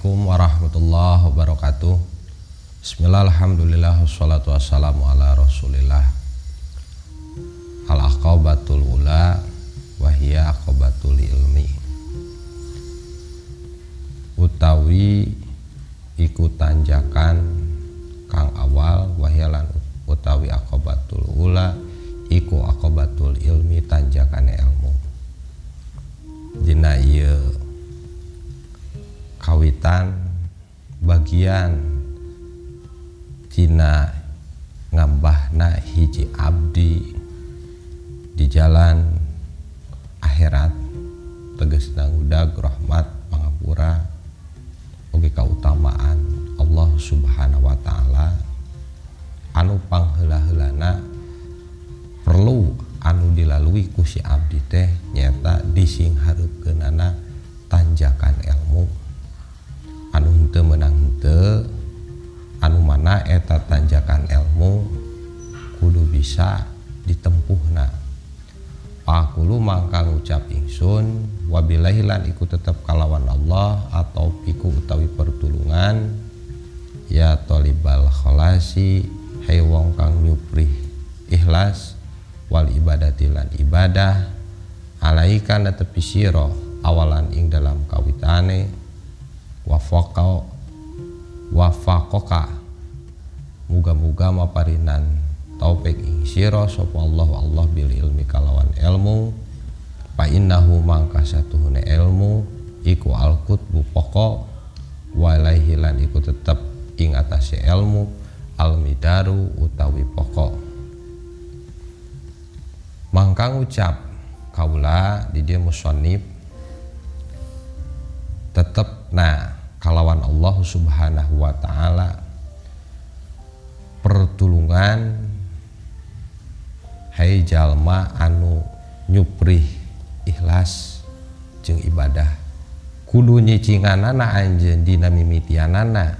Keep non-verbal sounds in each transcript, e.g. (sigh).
Assalamualaikum warahmatullahi wabarakatuh. Bismillah, alhamdulillah, wassalatu wassalamu ala rasulillah. Al-aqabatul ula Wahia aqabatul ilmi. Utawi Iku tanjakan Kang awal Wahialan utawi aqabatul ula bagian tina ngambahna hiji abdi di jalan akhirat. Tegas udag rahmat pangapura oge kautamaan Allah subhanahu wa ta'ala. Anu pangheula-heulana perlu anu dilalui ku si abdi teh nyata disingharupkeunana tanjakan ilmu mana eta tanjakan ilmu kudu bisa ditempuhna. Pakulu mangka ngucap ingsun wabillahi lan iku tetep kalawan Allah atau piku utawi pertulungan. Ya tolibal kholasi hai wong kang nyuprih ikhlas wal ibadati lan ibadah alaikan tepi siro awalan ing dalam kawitane wafaqau wafakoka muga-muga maparinan taufik ing sira sapa Allah Allah bil ilmi kalawan ilmu. Fa innahu mangka satuhune ilmu iku al qutbu pokok walaihi lan iku tetep ing atase ilmu al midaru utawi pokok. Mangkang ucap kaula di dia musonib tetep nah kalawan Allah Subhanahu wa taala pertulungan hai jalma anu nyuprih ikhlas jeung ibadah kudu nyicinganana anjeun dina mimitianana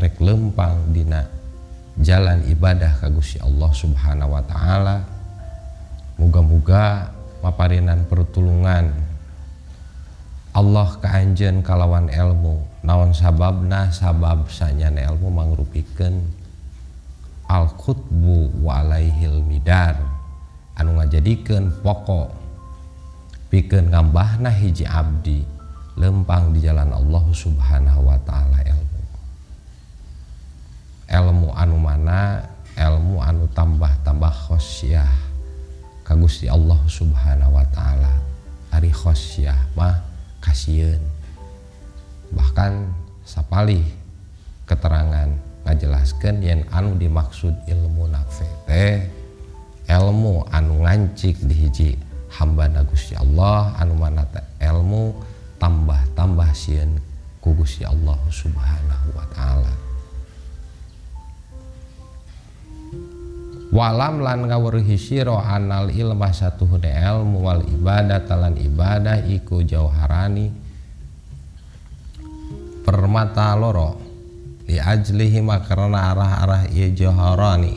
rek lempang dina jalan ibadah ka Gusti Allah Subhanahu wa taala. Muga-muga maparinan pertulungan Allah keanjen kalawan ilmu naon sababna? Sabab sanyana ilmu mangrupikeun khutbu wa alaihil midar. Anu ngajadikeun pokok. Pikeun ngambahna hiji abdi lempang di jalan Allah Subhanahu wa taala ilmu. Ilmu anu mana? Ilmu anu tambah-tambah khosyah ka Gusti Allah Subhanahu wa taala. Ari khosyah mah kasieun. Bahkan sapali keterangan ngajelaskan yang anu dimaksud ilmu nafete ilmu anu ngancik di hiji hamba Gusti Allah anu mana ilmu tambah-tambah sieun ku Gusti Allah Subhanahu wa taala. Walam lan ngawruhi sira anal ilma satuhune ilmu wal ibadah talan ibadah iku jauharani. Permata loro li ajlihi karena arah-arah iya joharani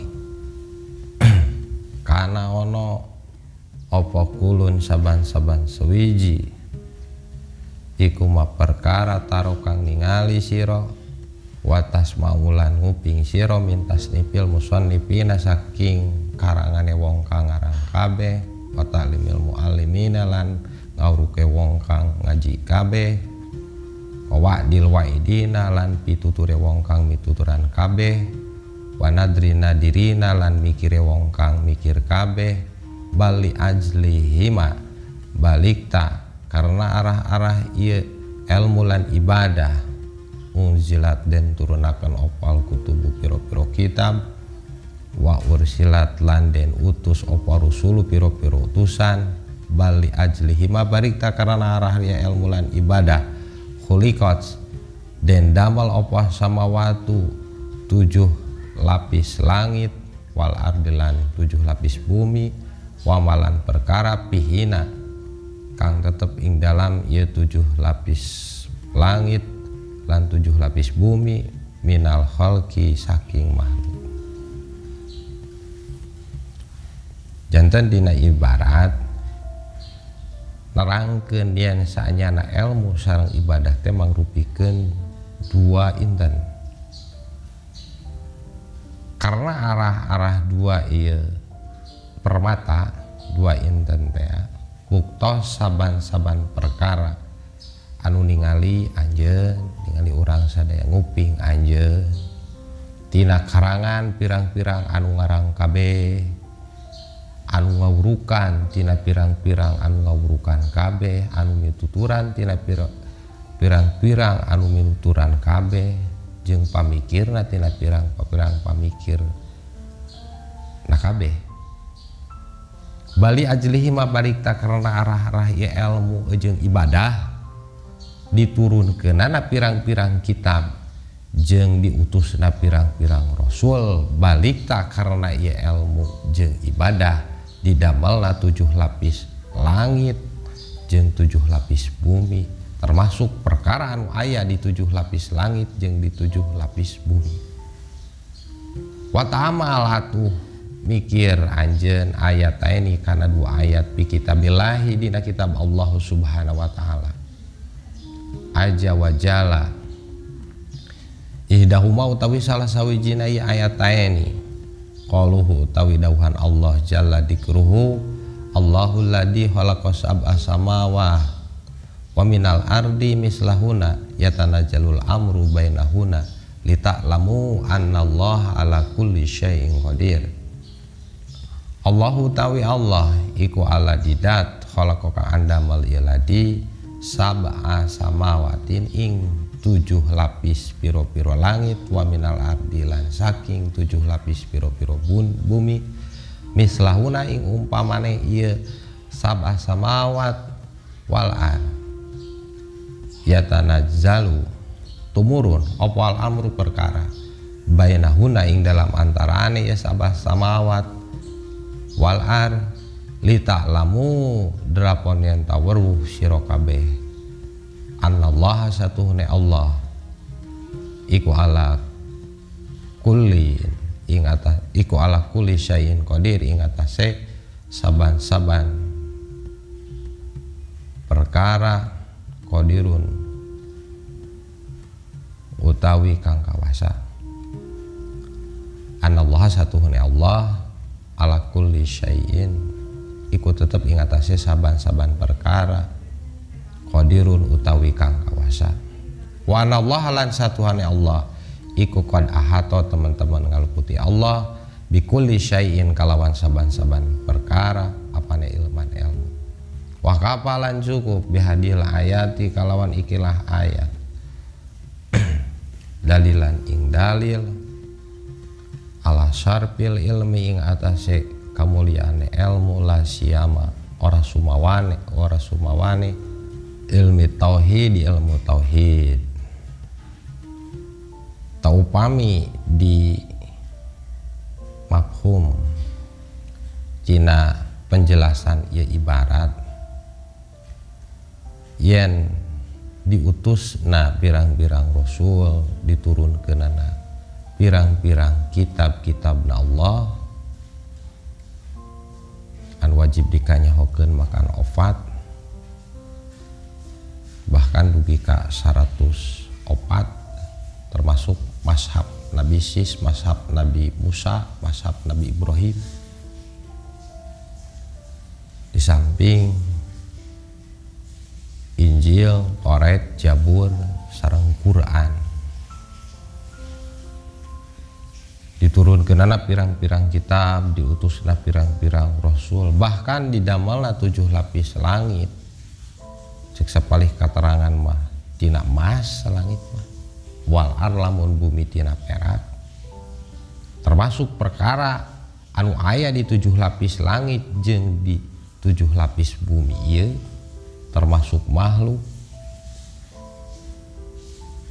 (clears throat) karena ono opo kulun saban-saban sewiji iku perkara kang ningali siro watas maulan nguping siro mintas nipil muson nipina saking karangane wong kang ngarang kabeh wa limil muallimina lan ngauruke wong kang ngaji kabeh Wadil waidina lan pituture wong kang mituturan kabeh. Wanadrina dirina lan mikire wong kang mikir kabeh. Bali ajli hima balikta karena arah-arah iya ilmu lan ibadah. Unzilat dan turunakan opal kutubu piro-piro kitab. Wa ursilat lan den utus opal rusulu piro-piro utusan. Bali ajli hima balikta karena arahnya ilmu lan ibadah khuliqat dan damal opah sama watu tujuh lapis langit wal ardilan tujuh lapis bumi wamalan perkara pihina. Kang tetep ing dalam ia tujuh lapis langit lan tujuh lapis bumi minal khalki saking makhluk. Jantan dina ibarat nerangkeun yen sanyana ilmu sarang ibadah teh mangrupikeun dua inten. Karena arah-arah dua iya permata dua inten teh buktos saban-saban perkara. Anu ningali anjen ningali orang sadaya nguping anjen tina karangan pirang-pirang anu ngarang KB anu ngawurukan tina pirang-pirang anu ngawurukan KB anu mituturan tina pirang-pirang anu minuturan KB jeng pamikir na tina pirang pirang pamikir nah KB Bali ajlihi ma balik tak karena arah-arah ya ilmu jeung ibadah diturun ke nana pirang-pirang kitab jeng diutus na pirang-pirang rasul. Balik tak karena ia ilmu jeng ibadah didamel na tujuh lapis langit jeng tujuh lapis bumi. Termasuk perkara anu ayah di tujuh lapis langit jeng di tujuh lapis bumi. Watamal atuh mikir anjen ayat ini karena dua ayat di kitabillahi dina kitab Allah subhanahu wa ta'ala. Aja wajala ihdahuma utawi salah sawijina ayat ini qaluhu utawi dawuhan Allah jalla dikruhu. Allahul ladzi khalaqa sab'a samawa wa minal ardi mislahuna yatanajjalul amru bainahuna lita'lamu annallaha ala kulli syai'in qadir. Allahu tawi Allah iku ala didat khalaqa anda mal iladi sab'a samawatin ing tujuh lapis piro-piro langit wa minal ardi lan saking tujuh lapis piro-piro bumi. Mislahuna ing umpamane iya sab'a samawat wal ar. Yatanazzalu tumurun opal amru perkara. Bainahuna ing dalam antarane ya sabah samawat wal ar. Lita lamu drapon yang tawaruh siro Allah satu ne Allah. Iku ala kulli ing atas iku ala kulli syai'in qadir ing atase saban-saban. Perkara qadirun utawi kang kawasa. Allah satu ne Allah ala kulli syai'in. Ikut tetap ingatasi saban-saban perkara qadirun utawi kang kawasa. Wa Allah lan satuhane Allah iku qad ahato teman-teman ngaluputi Allah bikulli syai'in kalawan saban-saban perkara apane ilman ilmu. Wa kapalan cukup bihadil ayati kalawan ikilah ayat. (clears throat) Dalilan ing dalil ala syarpil ilmi ing atase kamuliaane ilmu la siama ora sumawane ora sumawane ilmi tauhid ilmu tauhid. Taupami di mafhum Cina penjelasan ya ibarat. Yen diutus na pirang-pirang rasul diturun ke nana pirang-pirang kitab-kitab na Allah kan wajib dikanyahokeun makan obat bahkan dugi ka 100 obat termasuk mashab Nabi Sis, mashab Nabi Musa, mashab Nabi Ibrahim. Di samping Injil, Toret, Jabur, sarang Quran. Diturunkan anak pirang-pirang kitab diutuslah pirang-pirang rasul bahkan di damalna tujuh lapis langit cek sepalih keterangan mah tina emas langit mah. Wal lamun bumi tina perak. Termasuk perkara anu ayah di tujuh lapis langit jeng di tujuh lapis bumi iya termasuk makhluk.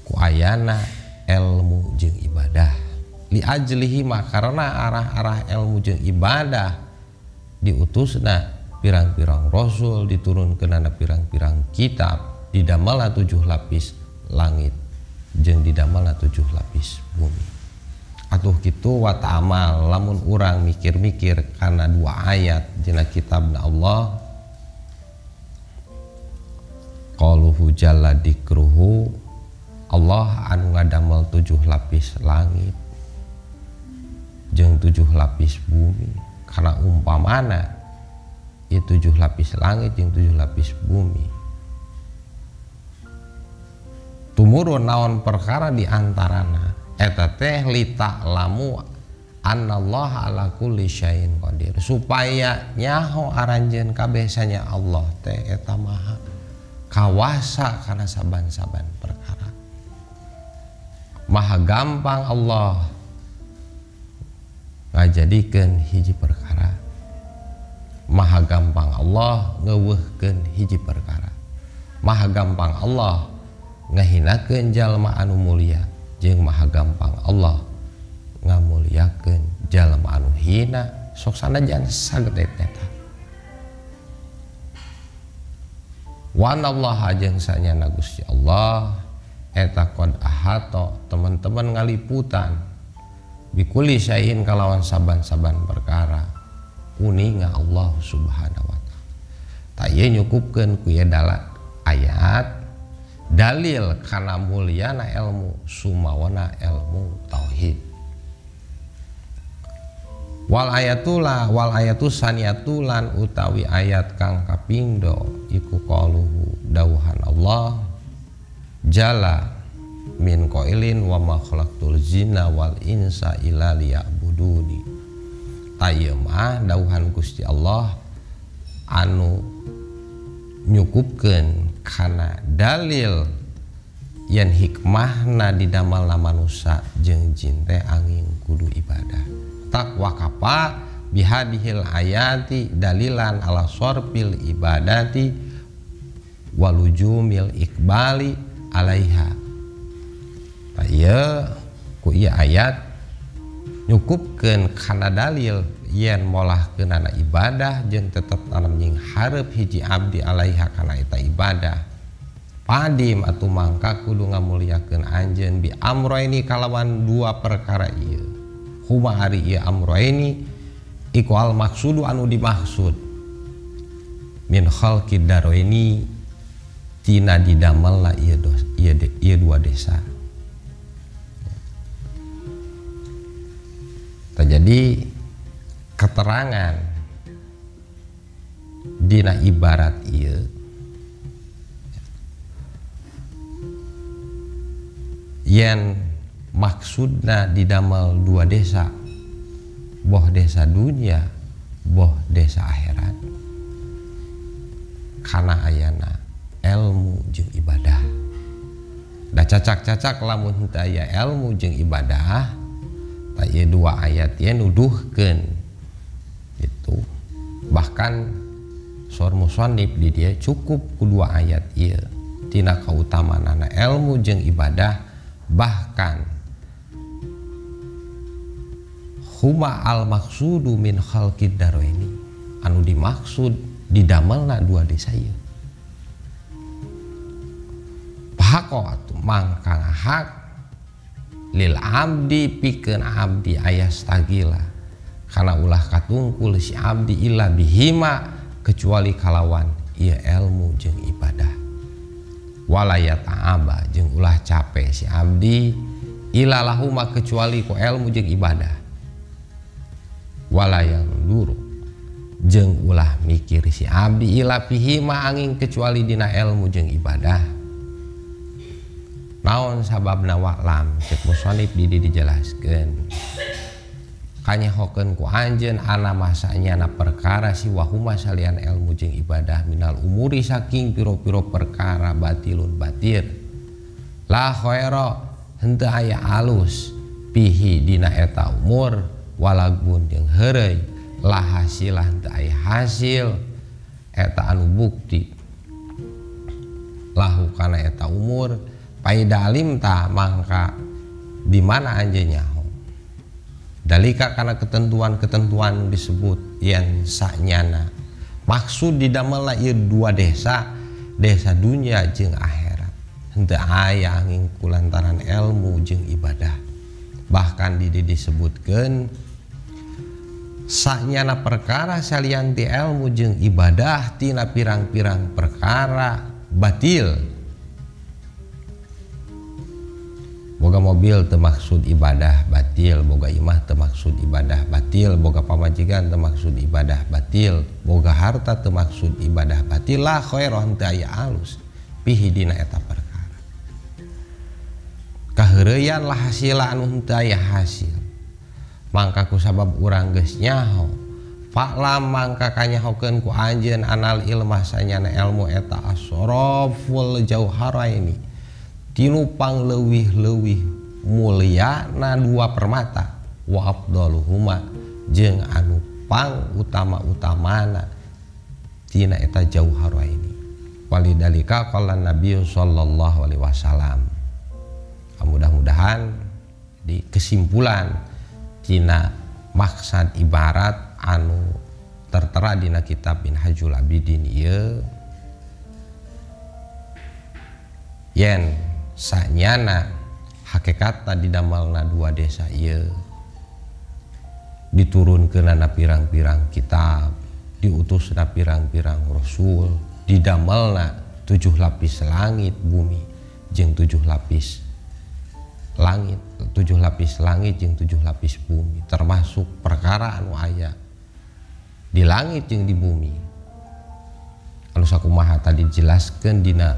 Ku ayana ilmu jeng ibadah. Li ajlihi karena arah-arah ilmu jeung ibadah diutusna pirang-pirang rasul diturunkan nana pirang-pirang kitab di didamala tujuh lapis langit jeung didamala tujuh lapis bumi. Atuh gitu wa ta'amal lamun urang mikir-mikir karena dua ayat jina kitab Allah. Qaluhu jalla dikruhu Allah anu ngadamel tujuh lapis langit jeng tujuh lapis bumi. Karena umpamana itu tujuh lapis langit jeng tujuh lapis bumi. Tumurun naon perkara di antarana? Eta teh lita lamu Allah ala kulli syai'in qadir. Supaya nyaho aranjeun kabehsanya Allah teh eta maha kawasa karena saban-saban perkara. Maha gampang Allah ngajadikeun hiji perkara Maha gampang Allah ngeuweuhkeun hiji perkara. Maha gampang Allah ngahinakeun jalma anu mulia jeung maha gampang Allah ngamulyakeun jalma anu hina. Sok sanajan sagedeta Wan Allah ajeng sanya Gusti Allah eta qad ahato teman-teman ngaliputan. Bikuli syai'in kalawan saban-saban perkara. Uninga Allah subhanahu wa ta'ala. Iya nyukupkeun ku ayat dalil karena muliana ilmu sumawana ilmu tauhid. Wal ayatullah wal ayatu saniyatulan utawi ayat kang kapindo iku qaluhu dauhan Allah jala min qailin wa ma khalaqtul jinna wal insa illa liya'buduni Aymah dauhan Gusti Allah anu nyukupkeun karena dalil yang hikmahna didamala manusia jeng jinte angin kudu ibadah. Takwa kapa bihadihil ayati dalilan ala sorpil ibadati walujumil ikbali alaiha. Pak ku iya ayat nyukupkan karena dalil yen molah kenana ibadah jeng tetap alamjing harap hiji Abdi Alaiha karena ita ibadah. Padim atau mangka kudu ngamuliakan anjen bi amro ini kalawan dua perkara iya huma hari iya amro ini iku al maksudu anu dimaksud. Min khalqid ini tina didamel lah iya, dos, iya, de, iya dua desa. Terjadi keterangan dina ibarat iya yen maksudna didamel dua desa boh desa dunia boh desa akhirat karena ayana ilmu jeng ibadah. Dah cacak-cacak lamun daya ilmu jeng ibadah tak dua ayat ya nuduhkan itu bahkan sor musonib di dia cukup kedua ayat iya tina keutamaan anak ilmu jeng ibadah bahkan huma al maksudu min khalqid ini anu dimaksud didamelna dua desa ieu pahako atuh mangkang hak lil abdi pikeun abdi ayah stagila. Karena ulah katungkul si abdi illa bihima kecuali kalawan ia ilmu jeng ibadah. Walayat aba jeng ulah capek si abdi ilalahuma kecuali ku ilmu jeng ibadah. Walayang duru jeng ulah mikir si abdi ila pihima angin kecuali dina ilmu jeng ibadah naon sabab nawalam cek musonib didi dijelaskan kanya hoken ku anjen ana masanya na perkara si wahuma salian ilmu jeng ibadah minal umuri saking piro-piro perkara batilun batir. La khoero hente aya alus pihi dina eta umur walagun jeung herai lah hasilah hente aya hasil eta anu bukti. Lahu kana eta umur paida alim ta mangka di mana anjenya dalika karena ketentuan-ketentuan disebut yang saknyana maksud di damela ieu dua desa desa dunia jeng akhirat. Henteu aya angin kulantaran ilmu jeng ibadah. Bahkan di disebutkan saknyana perkara salianti ilmu jeng ibadah tina pirang-pirang perkara batil Boga mobil termaksud ibadah batil Boga imah termaksud ibadah batil Boga pamajikan termaksud ibadah batil Boga harta termaksud ibadah batil lah khairoh aya alus. Pihi dina eta perkara. Kaheureyan lah hasil anu aya hasil. Mangka ku sabab urang geus nyaho. Faklam mangka kanyahokeun ku anjeun anal ilmah sanyana ilmu eta asraful jauhara ini tinupang lewih-lewih mulia na dua permata. Wa afdaluhuma jeung anu pang utama-utamana. Tina eta jauhara ini. Walidalika qala nabi sallallahu alaihi wasallam. Mudah-mudahan di kesimpulan tina maksad ibarat anu tertera dina kitab bin Hajul Abidin iya yen sanyana hakikat tadi damalna dua desa iya. Diturun ke nana pirang-pirang kitab diutus na pirang-pirang rasul didamalna tujuh lapis langit bumi jeng tujuh lapis langit tujuh lapis langit jeng tujuh lapis bumi termasuk perkara anu ayat di langit yang di bumi. Anu sakumaha tadi jelaskan dina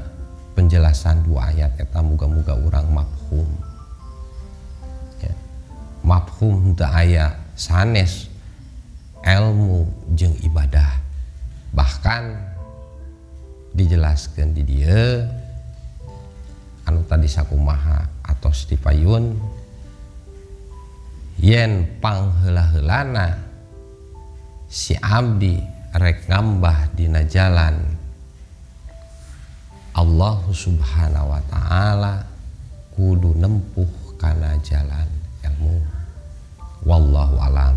penjelasan dua ayat eta muga-muga orang mafhum. Ya. mafhum teu aya sanes ilmu jeng ibadah. Bahkan dijelaskan di dia anu tadi sakumaha atau stipayun yen panghela-helana si Abdi rek ngambah dina jalan Allah subhanahu wa ta'ala kudu nempuh karena jalan ilmu. Wallahu alam.